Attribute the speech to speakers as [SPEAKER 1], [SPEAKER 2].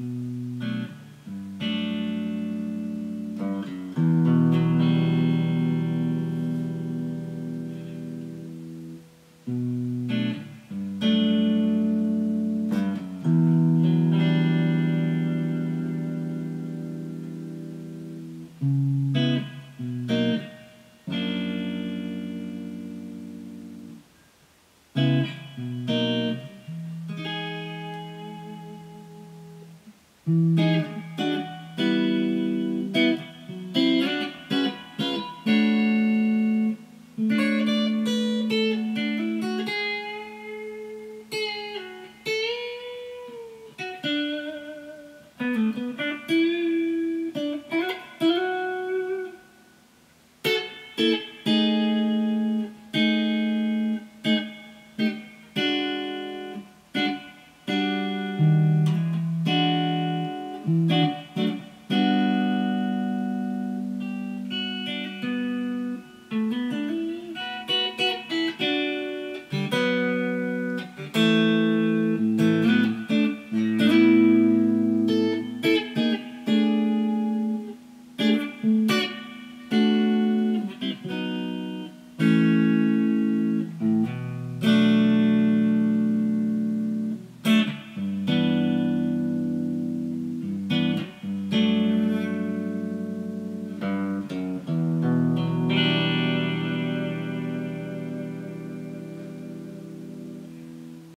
[SPEAKER 1] Mm-hmm. Música